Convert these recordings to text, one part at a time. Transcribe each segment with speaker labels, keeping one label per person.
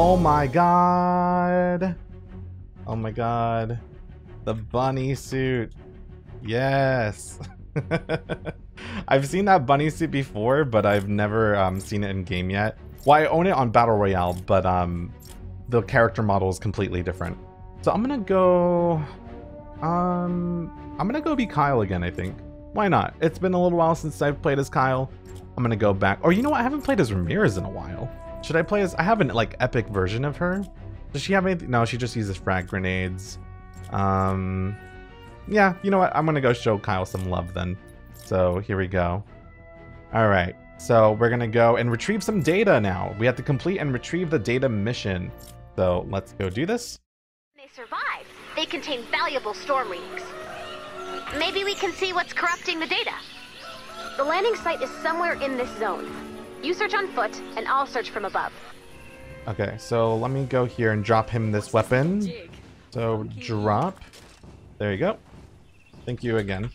Speaker 1: Oh my god. Oh my god. The bunny suit. Yes. I've seen that bunny suit before, but I've never um, seen it in game yet. Well, I own it on Battle Royale, but um, the character model is completely different. So I'm gonna go... Um, I'm gonna go be Kyle again, I think. Why not? It's been a little while since I've played as Kyle. I'm gonna go back. Or you know what? I haven't played as Ramirez in a while. Should I play as... I have an, like, epic version of her. Does she have anything? No, she just uses frag grenades. Um, yeah, you know what? I'm gonna go show Kyle some love then. So here we go. All right, so we're gonna go and retrieve some data now. We have to complete and retrieve the data mission. So let's go do this.
Speaker 2: They survive. They contain valuable storm readings. Maybe we can see what's corrupting the data. The landing site is somewhere in this zone. You search on foot, and I'll search from above.
Speaker 1: Okay, so let me go here and drop him this weapon. So drop. There you go. Thank you again.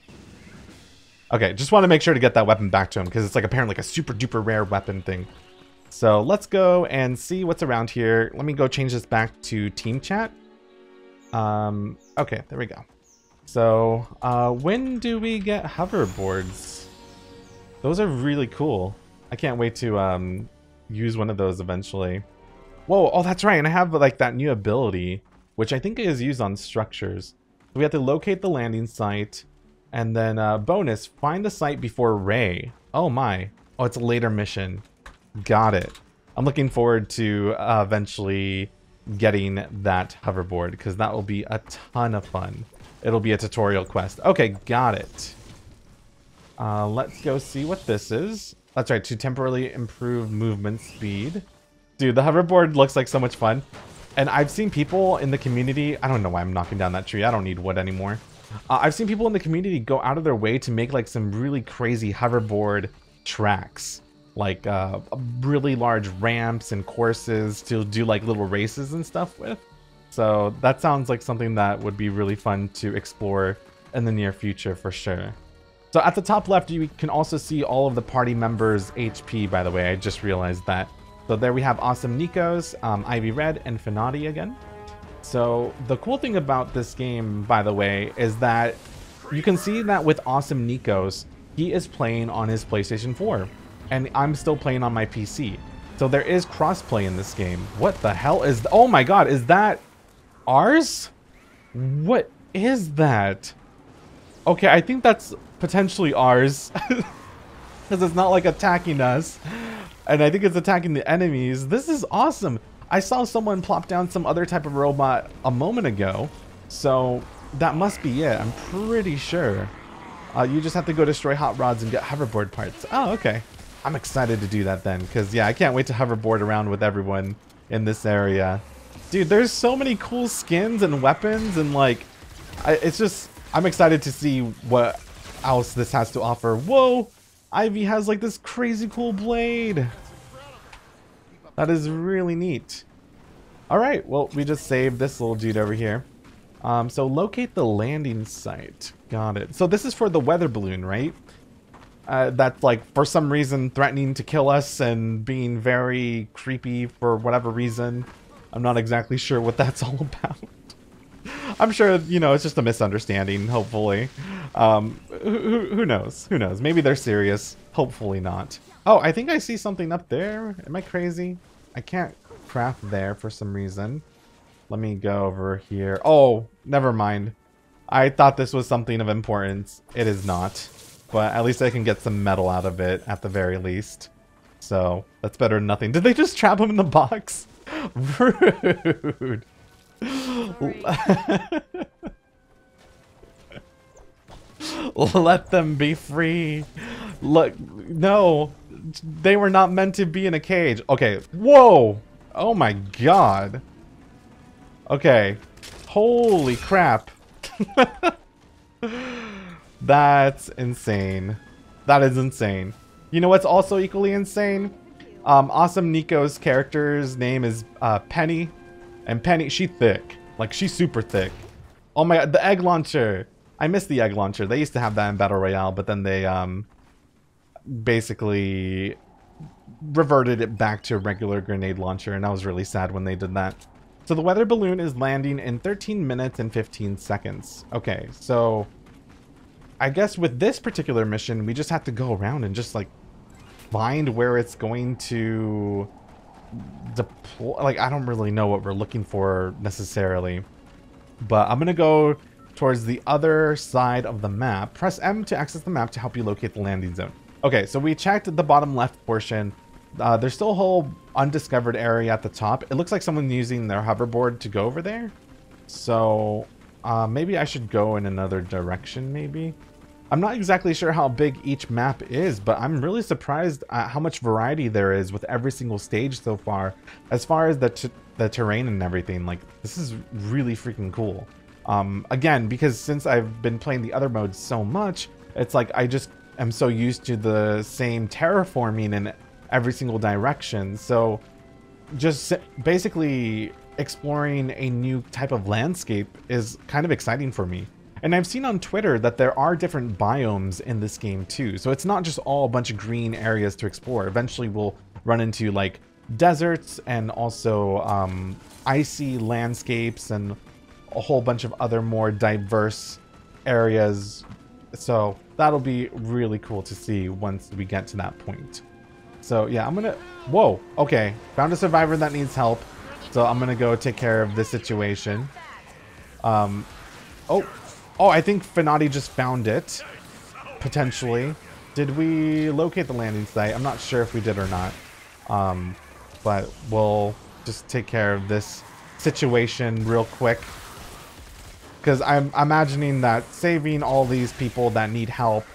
Speaker 1: Okay, just want to make sure to get that weapon back to him because it's like apparently like a super duper rare weapon thing. So let's go and see what's around here. Let me go change this back to team chat. Um, okay, there we go. So, uh, when do we get hoverboards? Those are really cool. I can't wait to um, use one of those eventually. Whoa, oh that's right, and I have like that new ability, which I think is used on structures. We have to locate the landing site, and then uh, bonus, find the site before Ray. Oh my. Oh, it's a later mission. Got it. I'm looking forward to uh, eventually getting that hoverboard, because that will be a ton of fun. It'll be a tutorial quest. Okay, got it. Uh, let's go see what this is. That's right, to temporarily improve movement speed. Dude, the hoverboard looks like so much fun. And I've seen people in the community, I don't know why I'm knocking down that tree, I don't need wood anymore. Uh, I've seen people in the community go out of their way to make like some really crazy hoverboard tracks. Like uh, really large ramps and courses to do like little races and stuff with. So that sounds like something that would be really fun to explore in the near future for sure. So at the top left, you can also see all of the party members' HP, by the way. I just realized that. So there we have Awesome Nikos, um, Ivy Red, and Finati again. So the cool thing about this game, by the way, is that you can see that with Awesome Nikos, he is playing on his PlayStation 4, and I'm still playing on my PC. So there is crossplay in this game. What the hell is... oh my god, is that ours? What is that? Okay, I think that's potentially ours. Because it's not like attacking us. And I think it's attacking the enemies. This is awesome. I saw someone plop down some other type of robot a moment ago. So that must be it. I'm pretty sure. Uh, you just have to go destroy hot rods and get hoverboard parts. Oh, okay. I'm excited to do that then. Because, yeah, I can't wait to hoverboard around with everyone in this area. Dude, there's so many cool skins and weapons. And, like, I, it's just... I'm excited to see what else this has to offer. Whoa! Ivy has like this crazy cool blade. That is really neat. Alright, well, we just saved this little dude over here. Um, so locate the landing site. Got it. So this is for the weather balloon, right? Uh, that's like, for some reason, threatening to kill us and being very creepy for whatever reason. I'm not exactly sure what that's all about. I'm sure, you know, it's just a misunderstanding, hopefully. Um, who, who knows? Who knows? Maybe they're serious. Hopefully not. Oh, I think I see something up there. Am I crazy? I can't craft there for some reason. Let me go over here. Oh, never mind. I thought this was something of importance. It is not. But at least I can get some metal out of it at the very least. So, that's better than nothing. Did they just trap him in the box? Rude. Let them be free. Look, no. They were not meant to be in a cage. Okay, whoa. Oh my god. Okay. Holy crap. That's insane. That is insane. You know what's also equally insane? Um, awesome Nico's character's name is uh, Penny. And Penny, she thick. Like, she's super thick. Oh my god, the egg launcher! I miss the egg launcher. They used to have that in Battle Royale, but then they, um, basically reverted it back to a regular grenade launcher, and I was really sad when they did that. So the weather balloon is landing in 13 minutes and 15 seconds. Okay, so I guess with this particular mission, we just have to go around and just like find where it's going to deploy. Like, I don't really know what we're looking for necessarily. But I'm going to go towards the other side of the map. Press M to access the map to help you locate the landing zone. Okay, so we checked the bottom left portion. Uh, there's still a whole undiscovered area at the top. It looks like someone's using their hoverboard to go over there. So uh, maybe I should go in another direction, maybe? I'm not exactly sure how big each map is, but I'm really surprised at how much variety there is with every single stage so far. As far as the, the terrain and everything, like, this is really freaking cool. Um, again, because since I've been playing the other modes so much, it's like I just am so used to the same terraforming in every single direction. So just basically exploring a new type of landscape is kind of exciting for me. And I've seen on Twitter that there are different biomes in this game too. So it's not just all a bunch of green areas to explore. Eventually we'll run into like deserts and also um, icy landscapes and a whole bunch of other more diverse areas. So that'll be really cool to see once we get to that point. So yeah, I'm gonna... Whoa, okay. Found a survivor that needs help. So I'm gonna go take care of this situation. Um, oh, oh, I think Finati just found it. Potentially. Did we locate the landing site? I'm not sure if we did or not. Um, but we'll just take care of this situation real quick. Because I'm imagining that saving all these people that need help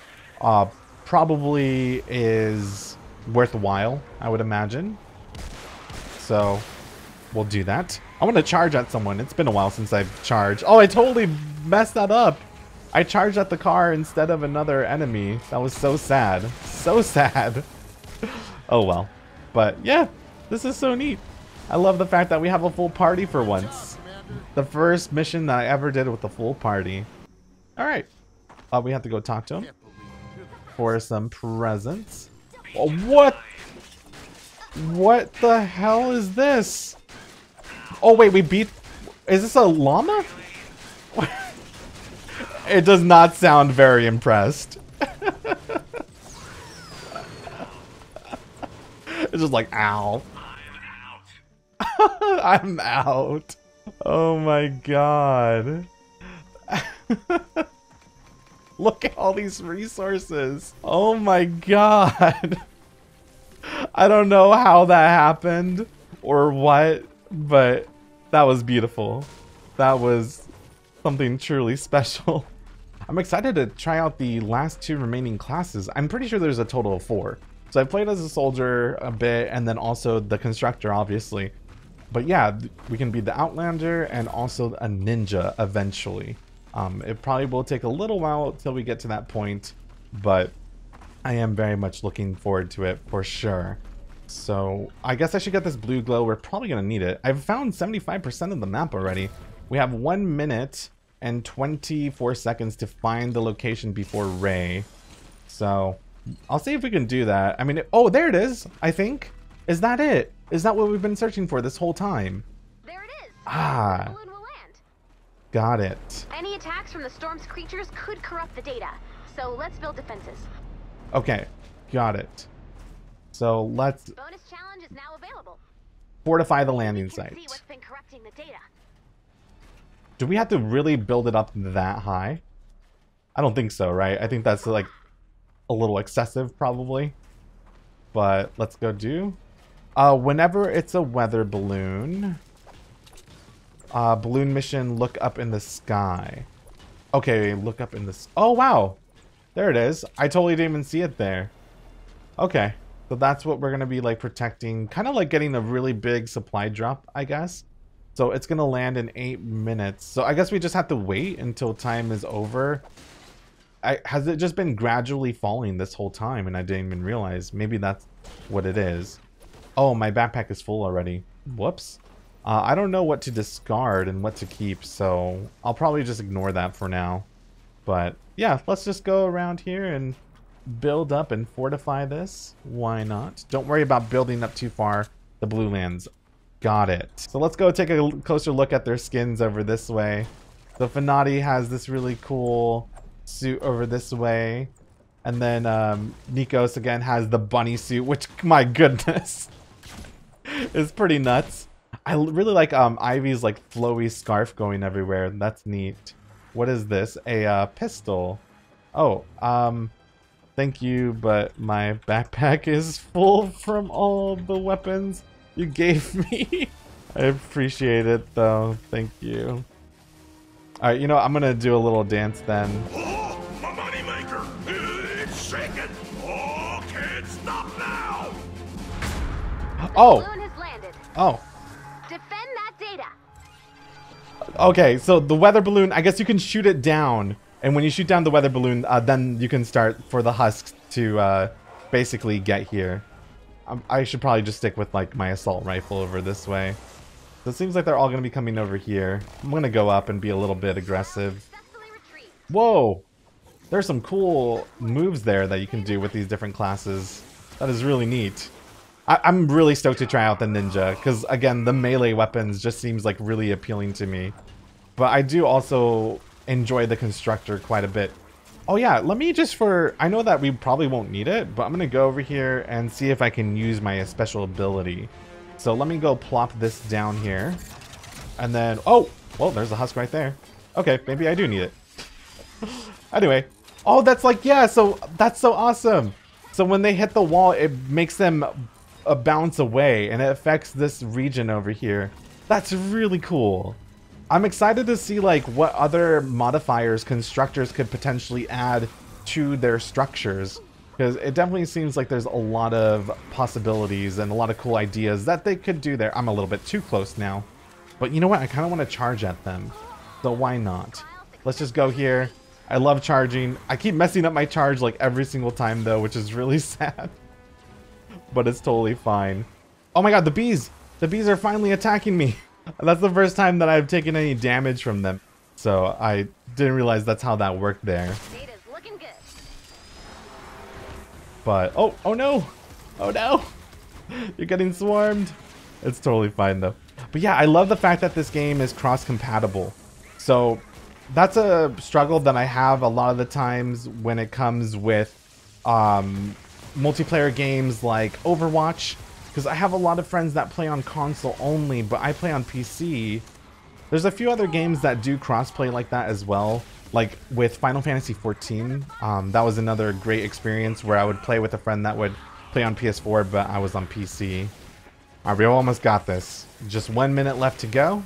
Speaker 1: uh, probably is worthwhile, I would imagine. So we'll do that. I want to charge at someone. It's been a while since I've charged. Oh, I totally messed that up. I charged at the car instead of another enemy. That was so sad. So sad. oh well. But yeah, this is so neat. I love the fact that we have a full party for once. The first mission that I ever did with the full party. Alright. Uh, we have to go talk to him. For some presents. Oh, what? What the hell is this? Oh, wait, we beat... Is this a llama? it does not sound very impressed. it's just like, ow. I'm out. I'm out. Oh my god. Look at all these resources. Oh my god. I don't know how that happened or what, but that was beautiful. That was something truly special. I'm excited to try out the last two remaining classes. I'm pretty sure there's a total of four. So I played as a soldier a bit and then also the constructor, obviously. But yeah, we can be the Outlander and also a ninja eventually. Um, it probably will take a little while till we get to that point, but I am very much looking forward to it for sure. So I guess I should get this blue glow. We're probably going to need it. I've found 75% of the map already. We have one minute and 24 seconds to find the location before Ray. So I'll see if we can do that. I mean, it, oh, there it is, I think. Is that it? Is that what we've been searching for this whole time?
Speaker 2: There it is.
Speaker 1: Ah. Got it.
Speaker 2: Any attacks from the storm's creatures could corrupt the data, so let's build defenses.
Speaker 1: Okay, got it. So let's
Speaker 2: bonus challenge is now available.
Speaker 1: Fortify the landing site.
Speaker 2: See what's been corrupting the data.
Speaker 1: Do we have to really build it up that high? I don't think so, right? I think that's like a little excessive probably. But let's go do. Uh, whenever it's a weather balloon, uh, balloon mission, look up in the sky. Okay, look up in this. Oh, wow. There it is. I totally didn't even see it there. Okay. So that's what we're going to be like protecting. Kind of like getting a really big supply drop, I guess. So it's going to land in eight minutes. So I guess we just have to wait until time is over. I, has it just been gradually falling this whole time and I didn't even realize? Maybe that's what it is. Oh, my backpack is full already. Whoops. Uh, I don't know what to discard and what to keep, so I'll probably just ignore that for now. But yeah, let's just go around here and build up and fortify this. Why not? Don't worry about building up too far the blue lands. Got it. So let's go take a closer look at their skins over this way. So Fenati has this really cool suit over this way. And then um, Nikos again has the bunny suit, which, my goodness, is pretty nuts. I really like um, Ivy's like flowy scarf going everywhere. That's neat. What is this? A uh, pistol. Oh, um, thank you, but my backpack is full from all the weapons you gave me. I appreciate it, though. Thank you. Alright, you know, I'm gonna do a little dance then.
Speaker 3: Oh, my moneymaker! It's shaking! Oh, can't stop now!
Speaker 1: Oh!
Speaker 2: Balloon has landed.
Speaker 1: Oh.
Speaker 2: Defend that data.
Speaker 1: Okay, so the weather balloon, I guess you can shoot it down. And when you shoot down the weather balloon, uh, then you can start for the husks to uh, basically get here. I should probably just stick with like my assault rifle over this way. So it seems like they're all going to be coming over here. I'm going to go up and be a little bit aggressive. Whoa! There's some cool moves there that you can do with these different classes. That is really neat. I I'm really stoked to try out the ninja, because again, the melee weapons just seems like really appealing to me. But I do also enjoy the constructor quite a bit. Oh yeah, let me just for... I know that we probably won't need it, but I'm going to go over here and see if I can use my special ability. So let me go plop this down here. And then... Oh! Well, there's a husk right there. Okay, maybe I do need it. Anyway. Oh, that's like, yeah, so that's so awesome. So when they hit the wall, it makes them bounce away and it affects this region over here. That's really cool. I'm excited to see like what other modifiers constructors could potentially add to their structures because it definitely seems like there's a lot of possibilities and a lot of cool ideas that they could do there. I'm a little bit too close now. But you know what? I kind of want to charge at them. So why not? Let's just go here. I love charging. I keep messing up my charge like every single time though, which is really sad. but it's totally fine. Oh my god, the bees! The bees are finally attacking me. That's the first time that I've taken any damage from them. So I didn't realize that's how that worked there.
Speaker 2: Data's looking good.
Speaker 1: But, oh, oh no! Oh no! You're getting swarmed! It's totally fine though. But yeah, I love the fact that this game is cross-compatible. So that's a struggle that I have a lot of the times when it comes with um, multiplayer games like Overwatch. Because I have a lot of friends that play on console only, but I play on PC. There's a few other games that do crossplay like that as well. Like with Final Fantasy XIV, um, that was another great experience where I would play with a friend that would play on PS4, but I was on PC. Alright, we almost got this. Just one minute left to go.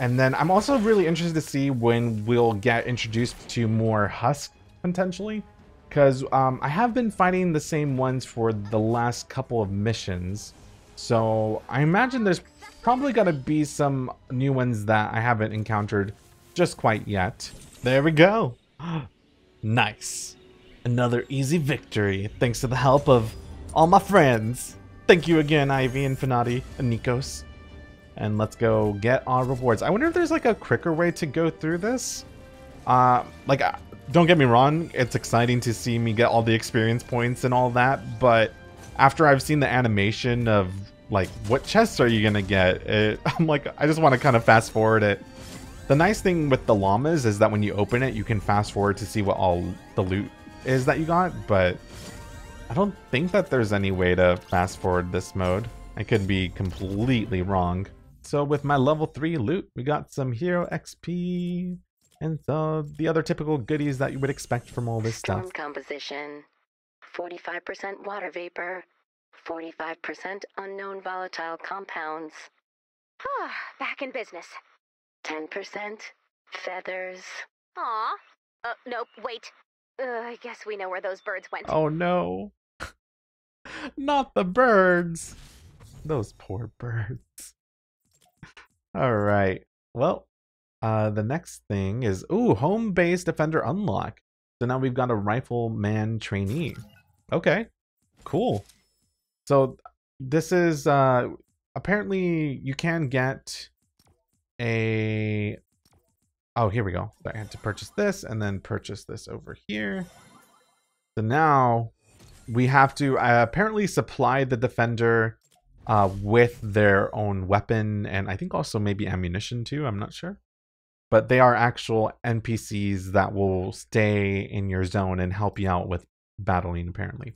Speaker 1: And then I'm also really interested to see when we'll get introduced to more Husk, potentially. Because um, I have been fighting the same ones for the last couple of missions. So I imagine there's probably going to be some new ones that I haven't encountered just quite yet. There we go. nice. Another easy victory, thanks to the help of all my friends. Thank you again, Ivy and Fenati and Nikos. And let's go get our rewards. I wonder if there's like a quicker way to go through this. Uh, like, don't get me wrong, it's exciting to see me get all the experience points and all that, but after I've seen the animation of like what chests are you gonna get, it, I'm like, I just want to kind of fast forward it. The nice thing with the llamas is that when you open it, you can fast forward to see what all the loot is that you got, but I don't think that there's any way to fast forward this mode. I could be completely wrong. So with my level 3 loot, we got some hero XP and uh, the other typical goodies that you would expect from all this
Speaker 4: Storm
Speaker 1: stuff.
Speaker 4: composition 45% water vapor, 45% unknown volatile compounds,
Speaker 2: Ah, back in business.
Speaker 4: 10% feathers.
Speaker 2: Aw. Uh, nope, wait. Uh, I guess we know where those birds went.
Speaker 1: Oh no. Not the birds. Those poor birds. Alright. Well, uh, the next thing is, ooh, home base defender unlock. So now we've got a rifleman trainee. Okay, cool. So this is, uh, apparently you can get a, oh, here we go. So I had to purchase this and then purchase this over here. So now we have to uh, apparently supply the defender uh, with their own weapon and I think also maybe ammunition too. I'm not sure. But they are actual NPCs that will stay in your zone and help you out with battling, apparently.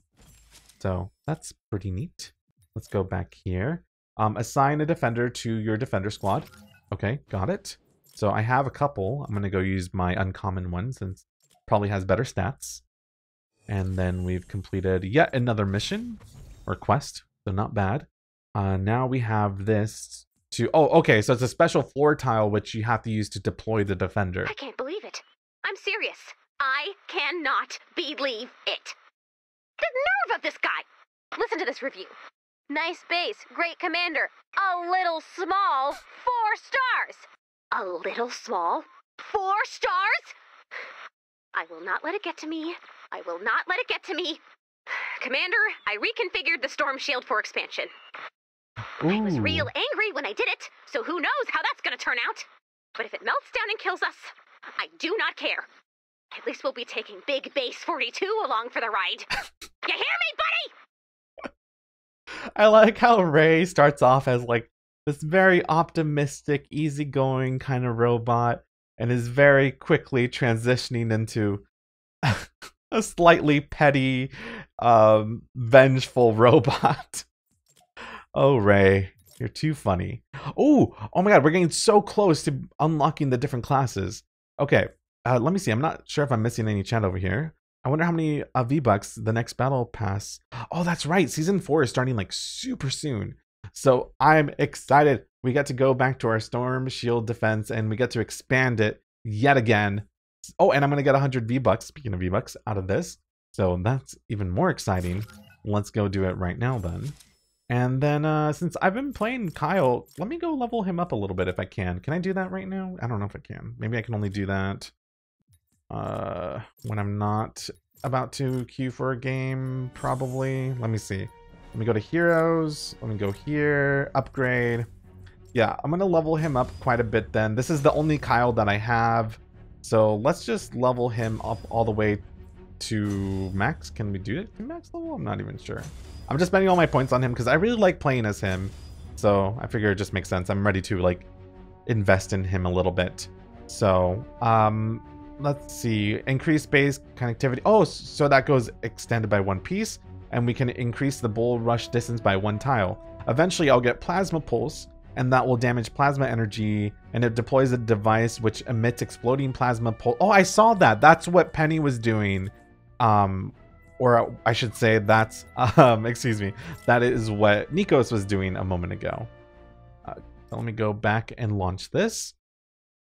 Speaker 1: So that's pretty neat. Let's go back here. Um, assign a defender to your defender squad. Okay, got it. So I have a couple. I'm going to go use my uncommon one since probably has better stats. And then we've completed yet another mission or quest, so not bad. Uh, now we have this to... Oh, okay, so it's a special floor tile which you have to use to deploy the defender.
Speaker 2: I can't believe it. I'm serious. I cannot believe it. The nerve of this guy! Listen to this review. Nice base, great commander. A little small, four stars. A little small, four stars? I will not let it get to me. I will not let it get to me. Commander, I reconfigured the storm shield for expansion. I was real angry when I did it, so who knows how that's gonna turn out. But if it melts down and kills us, I do not care. At least we'll be taking Big Base 42 along for the ride. you hear me, buddy?
Speaker 1: I like how Ray starts off as like this very optimistic, easygoing kind of robot and is very quickly transitioning into a slightly petty, um, vengeful robot. Oh, Ray, you're too funny. Oh, oh my god, we're getting so close to unlocking the different classes. Okay, uh, let me see. I'm not sure if I'm missing any chat over here. I wonder how many uh, V-Bucks the next battle pass. Oh, that's right. Season 4 is starting like super soon. So I'm excited. We get to go back to our Storm Shield defense and we get to expand it yet again. Oh, and I'm going to get 100 V-Bucks, speaking of V-Bucks, out of this. So that's even more exciting. Let's go do it right now then. And then uh, since I've been playing Kyle, let me go level him up a little bit if I can. Can I do that right now? I don't know if I can. Maybe I can only do that uh, when I'm not about to queue for a game, probably. Let me see. Let me go to heroes. Let me go here. Upgrade. Yeah, I'm going to level him up quite a bit then. This is the only Kyle that I have. So let's just level him up all the way to max. Can we do it to max level? I'm not even sure. I'm just spending all my points on him because I really like playing as him. So I figure it just makes sense. I'm ready to like invest in him a little bit. So, um, let's see. Increase base connectivity. Oh, so that goes extended by one piece, and we can increase the bull rush distance by one tile. Eventually, I'll get plasma pulse, and that will damage plasma energy, and it deploys a device which emits exploding plasma pulse. Oh, I saw that. That's what Penny was doing. Um, or I should say that's um, excuse me. That is what Nikos was doing a moment ago. Uh, so let me go back and launch this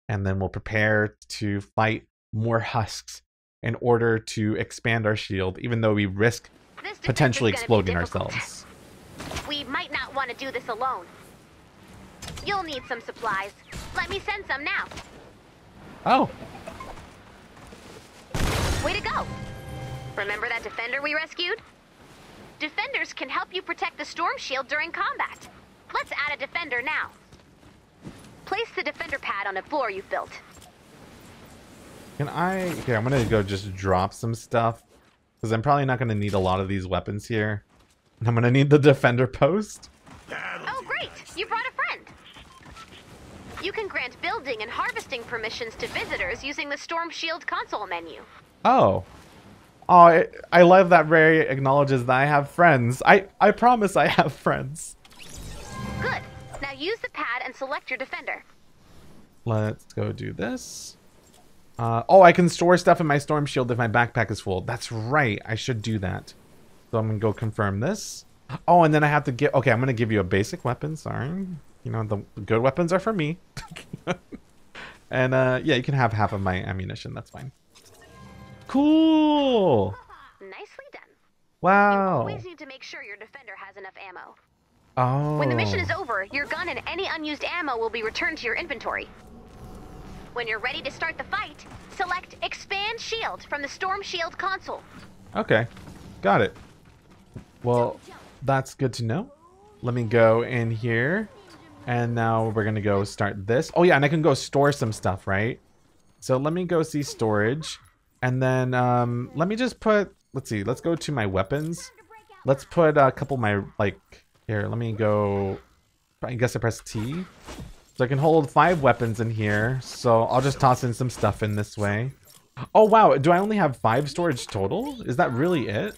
Speaker 1: and then we'll prepare to fight more husks in order to expand our shield, even though we risk potentially
Speaker 2: is gonna be
Speaker 1: exploding ourselves.
Speaker 2: We might not want to do this alone. You'll need some supplies. Let me send some now.
Speaker 1: Oh,
Speaker 2: Way to go! Remember that defender we rescued? Defenders can help you protect the storm shield during combat. Let's add a defender now. Place the defender pad on a floor you've built.
Speaker 1: can I? Okay, I'm gonna go just drop some stuff because I'm probably not gonna need a lot of these weapons here. I'm gonna need the defender post.
Speaker 2: Oh, great! You brought a friend. You can grant building and harvesting permissions to visitors using the Storm Shield console menu.
Speaker 1: Oh. Oh, I, I love that Ray acknowledges that I have friends. I, I promise I have friends.
Speaker 2: Good. Now use the pad and select your defender.
Speaker 1: Let's go do this. Uh, oh, I can store stuff in my storm shield if my backpack is full. That's right. I should do that. So I'm going to go confirm this. Oh, and then I have to get... Okay, I'm going to give you a basic weapon. Sorry. You know, the good weapons are for me. and, uh, yeah, you can have half of my ammunition. That's fine. Cool.
Speaker 2: Nicely done. You
Speaker 1: Wow.
Speaker 2: always need to make sure your defender has enough ammo.
Speaker 1: Oh.
Speaker 2: When the oh. mission is over, your gun and any unused ammo will be returned to your inventory. When you're ready to start the fight, select Expand Shield from the Storm Shield console.
Speaker 1: Okay, got it. Well, that's good to know. Let me go in here. And now we're going to go start this. Oh, yeah, and I can go store some stuff, right? So let me go see storage. And then um, let me just put let's see. Let's go to my weapons. Let's put a couple my, like, here, let me go, I guess I press T. So I can hold five weapons in here. So I'll just toss in some stuff in this way. Oh, wow. Do I only have five storage total? Is that really it?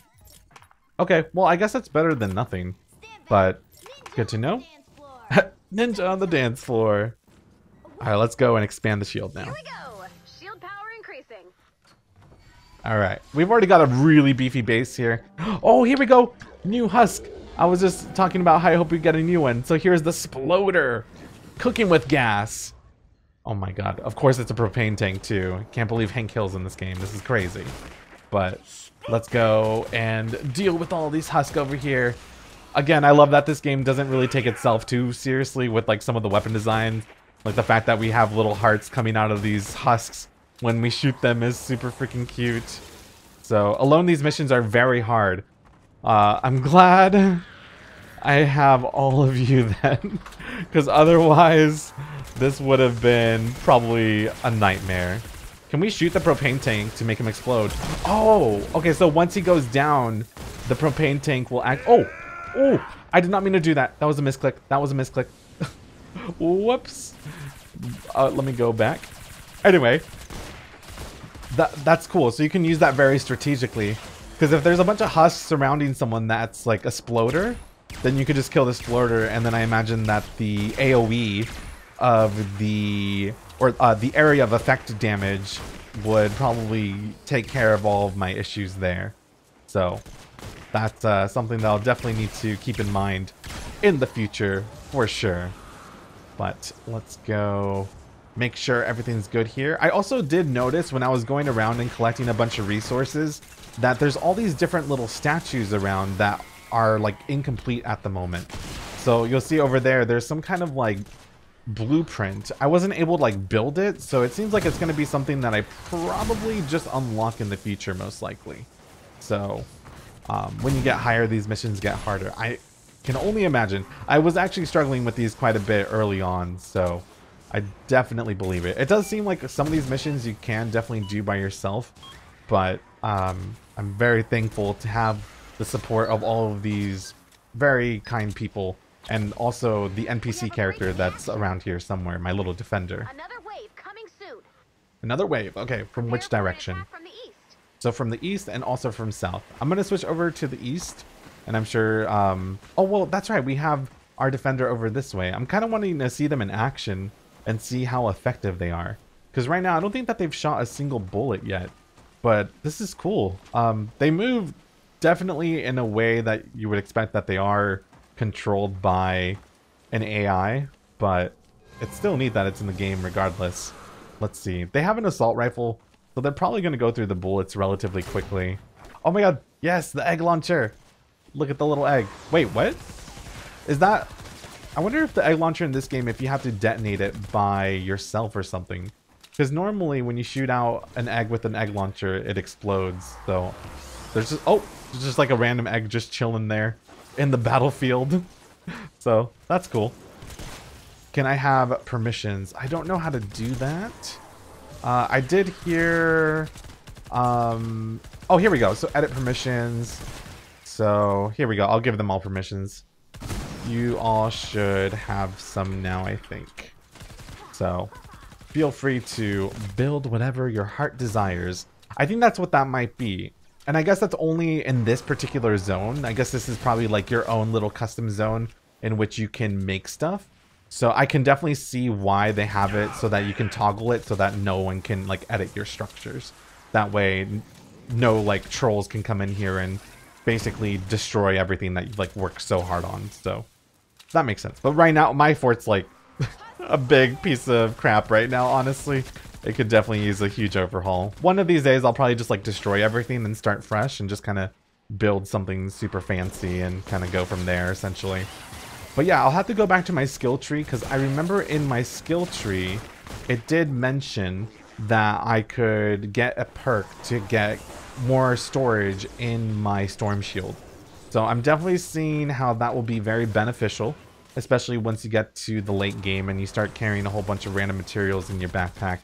Speaker 1: Okay, well, I guess that's better than nothing. But, good to know. Ninja on the dance floor. Alright, let's go and expand the shield now. Alright, we've already got a really beefy base here. Oh, here we go! New husk! I was just talking about how I hope we get a new one. So here's the Sploder! Cooking with gas! Oh my god, of course it's a propane tank too. Can't believe Hank Hill's in this game, this is crazy. But, let's go and deal with all these husk over here. Again, I love that this game doesn't really take itself too seriously with like some of the weapon designs. Like the fact that we have little hearts coming out of these husks when we shoot them is super freaking cute. So alone these missions are very hard. Uh, I'm glad I have all of you then. Because otherwise this would have been probably a nightmare. Can we shoot the propane tank to make him explode? Oh, okay, so once he goes down, the propane tank will act- Oh! Oh! I did not mean to do that. That was a misclick. That was a misclick. Whoops. Uh, let me go back. Anyway, that that's cool. So you can use that very strategically. Because if there's a bunch of husks surrounding someone that's like a sploder, then you could just kill the sploder, and then I imagine that the AoE of the or uh, the area of effect damage would probably take care of all of my issues there. So that's uh, something that I'll definitely need to keep in mind in the future for sure. But let's go make sure everything's good here. I also did notice when I was going around and collecting a bunch of resources that there's all these different little statues around that are like incomplete at the moment. So you'll see over there, there's some kind of like blueprint. I wasn't able to like build it, so it seems like it's going to be something that I probably just unlock in the future most likely. So um, when you get higher, these missions get harder. I can only imagine. I was actually struggling with these quite a bit early on, so I definitely believe it. It does seem like some of these missions you can definitely do by yourself, but um, I'm very thankful to have the support of all of these very kind people and also the NPC character that's around here somewhere, my little defender.
Speaker 2: Another wave coming soon.
Speaker 1: Another wave. Okay, from which
Speaker 2: Prepare for an
Speaker 1: direction?
Speaker 2: From the east.
Speaker 1: So from the east and also from south. I'm going to switch over to the east. And I'm sure... Um, oh, well, that's right. We have our defender over this way. I'm kind of wanting to see them in action and see how effective they are. Because right now, I don't think that they've shot a single bullet yet. But this is cool. Um, they move definitely in a way that you would expect that they are controlled by an AI. But it's still neat that it's in the game regardless. Let's see. They have an assault rifle, so they're probably going to go through the bullets relatively quickly. Oh my god, yes, the egg launcher. Look at the little egg. Wait, what? Is that... I wonder if the egg launcher in this game, if you have to detonate it by yourself or something. Because normally when you shoot out an egg with an egg launcher, it explodes. So there's just... Oh! There's just like a random egg just chilling there in the battlefield. so that's cool. Can I have permissions? I don't know how to do that. Uh, I did hear... Um, oh, here we go. So edit permissions. So here we go. I'll give them all permissions. You all should have some now, I think. So feel free to build whatever your heart desires. I think that's what that might be. And I guess that's only in this particular zone. I guess this is probably like your own little custom zone in which you can make stuff. So I can definitely see why they have it so that you can toggle it so that no one can like edit your structures. That way no like trolls can come in here and basically destroy everything that you've like worked so hard on. So that makes sense. But right now my fort's like a big piece of crap right now, honestly. It could definitely use a huge overhaul. One of these days I'll probably just like destroy everything and start fresh and just kind of build something super fancy and kind of go from there essentially. But yeah, I'll have to go back to my skill tree because I remember in my skill tree, it did mention that I could get a perk to get more storage in my storm shield. So I'm definitely seeing how that will be very beneficial, especially once you get to the late game and you start carrying a whole bunch of random materials in your backpack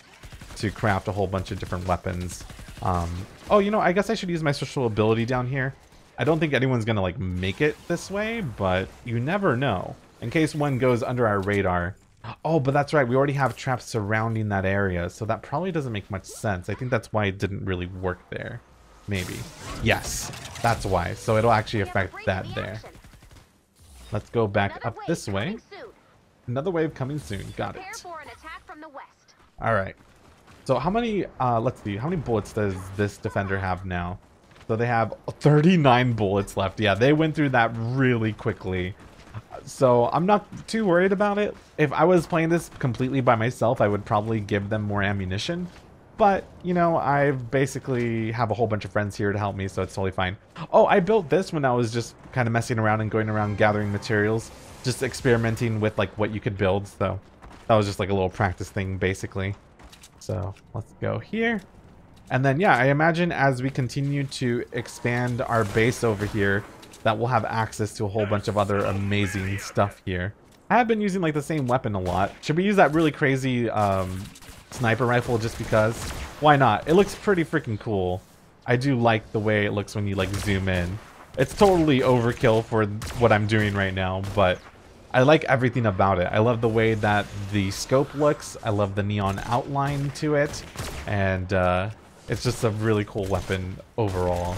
Speaker 1: to craft a whole bunch of different weapons. Um, oh, you know, I guess I should use my social ability down here. I don't think anyone's gonna like make it this way, but you never know. In case one goes under our radar. Oh, but that's right, we already have traps surrounding that area, so that probably doesn't make much sense. I think that's why it didn't really work there. Maybe. Yes, that's why. So it'll actually
Speaker 2: We have to
Speaker 1: affect that there. Let's go back
Speaker 2: Another
Speaker 1: up this way.
Speaker 2: soon.
Speaker 1: Another wave coming soon. Got it.
Speaker 2: Prepare for an attack from the west.
Speaker 1: All right. So how many, uh, let's see, how many bullets does this defender have now? So they have 39 bullets left. Yeah, they went through that really quickly. So I'm not too worried about it. If I was playing this completely by myself, I would probably give them more ammunition. But, you know, I basically have a whole bunch of friends here to help me, so it's totally fine. Oh, I built this when I was just kind of messing around and going around gathering materials. Just experimenting with, like, what you could build, so... That was just like a little practice thing, basically. So, let's go here. And then, yeah, I imagine as we continue to expand our base over here, that we'll have access to a whole bunch of other amazing stuff here. I have been using, like, the same weapon a lot. Should we use that really crazy, um, sniper rifle just because? Why not? It looks pretty freaking cool. I do like the way it looks when you, like, zoom in. It's totally overkill for what I'm doing right now, but I like everything about it. I love the way that the scope looks. I love the neon outline to it. And uh, it's just a really cool weapon overall.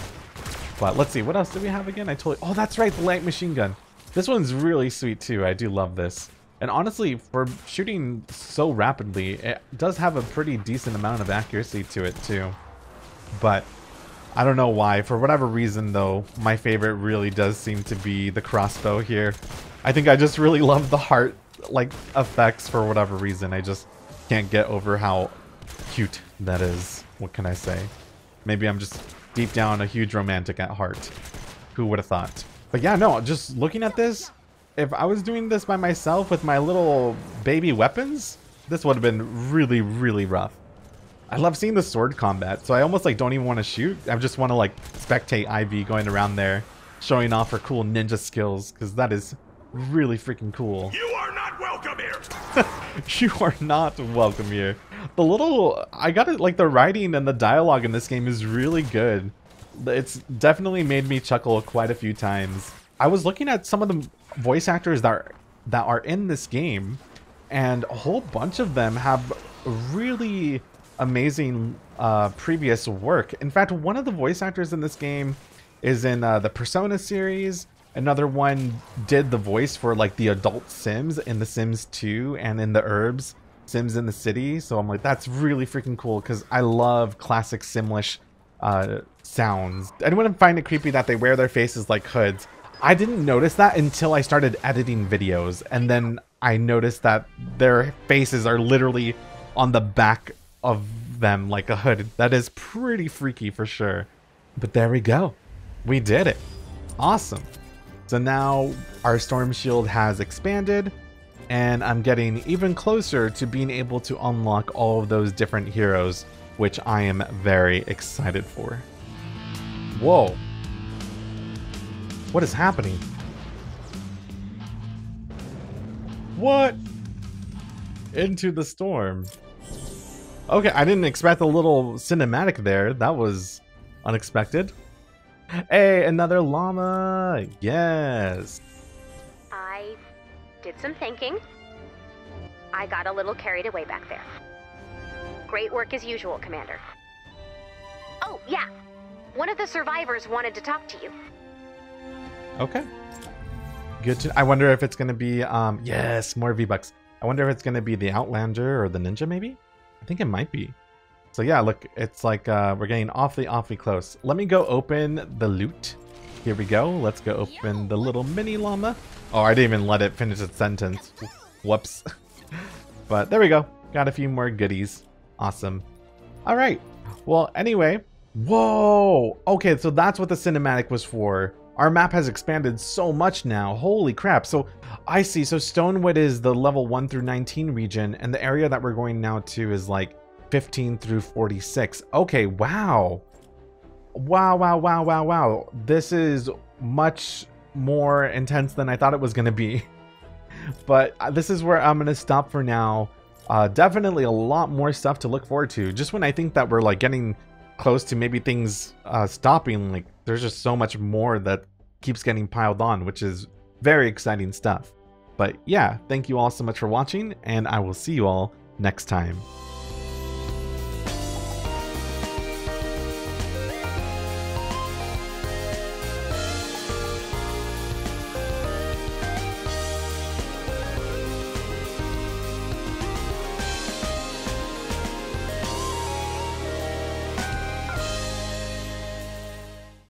Speaker 1: But let's see, what else do we have again? I totally... Oh, that's right, the light machine gun. This one's really sweet too. I do love this. And honestly, for shooting so rapidly, it does have a pretty decent amount of accuracy to it too. But I don't know why. For whatever reason, though, my favorite really does seem to be the crossbow here. I think I just really love the heart, like, effects for whatever reason. I just can't get over how cute that is. What can I say? Maybe I'm just deep down a huge romantic at heart. Who would have thought? But yeah, no, just looking at this, if I was doing this by myself with my little baby weapons, this would have been really, really rough. I love seeing the sword combat, so I almost like don't even want to shoot. I just want to like spectate Ivy going around there, showing off her cool ninja skills, because that is really freaking cool.
Speaker 3: You are not welcome here.
Speaker 1: you are not welcome here. The little, I got it, like the writing and the dialogue in this game is really good. It's definitely made me chuckle quite a few times. I was looking at some of the voice actors that are, that are in this game, and a whole bunch of them have really amazing uh, previous work. In fact, one of the voice actors in this game is in uh, the Persona series. Another one did the voice for like the adult Sims in The Sims 2 and in the Urbz Sims in the City. So I'm like, that's really freaking cool because I love classic Simlish uh, sounds. Anyone find it creepy that they wear their faces like hoods? I didn't notice that until I started editing videos, and then I noticed that their faces are literally on the back of them like a hood. That is pretty freaky for sure. But there we go. We did it. Awesome. So now our storm shield has expanded, and I'm getting even closer to being able to unlock all of those different heroes, which I am very excited for. Whoa. What is happening? What? Into the storm. Okay, I didn't expect a little cinematic there. That was unexpected. Hey, another llama! Yes!
Speaker 2: I did some thinking. I got a little carried away back there. Great work as usual, Commander. Oh, yeah. One of the survivors wanted to talk to you.
Speaker 1: Okay. Good to I wonder if it's gonna be um yes, more V-Bucks. I wonder if it's gonna be the Outlander or the Ninja maybe? I think it might be. So yeah, look, it's like uh we're getting awfully, awfully close. Let me go open the loot. Here we go. Let's go open the little mini llama. Oh, I didn't even let it finish its sentence. Whoops. but there we go. Got a few more goodies. Awesome. Alright. Well, anyway. Whoa! Okay, so that's what the cinematic was for. Our map has expanded so much now. Holy crap. So I see. So Stonewood is the level 1 through 19 region, and the area that we're going now to is like 15 through 46. Okay, wow. Wow, wow, wow, wow, wow. This is much more intense than I thought it was going to be. but uh, this is where I'm going to stop for now. Uh, definitely a lot more stuff to look forward to. Just when I think that we're like getting close to maybe things uh, stopping. Like there's just so much more that keeps getting piled on, which is very exciting stuff. But yeah, thank you all so much for watching, and I will see you all next time.